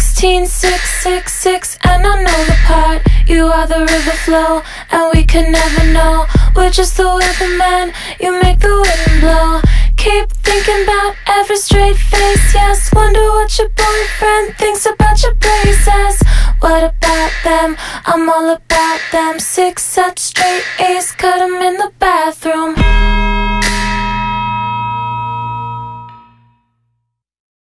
16666 and I know the part. You are the river flow and we can never know. We're just the weatherman, you make the wind blow. Keep thinking about every straight face, yes Wonder what your boyfriend thinks about your braces. What about them? I'm all about them. Six such straight A's, cut 'em in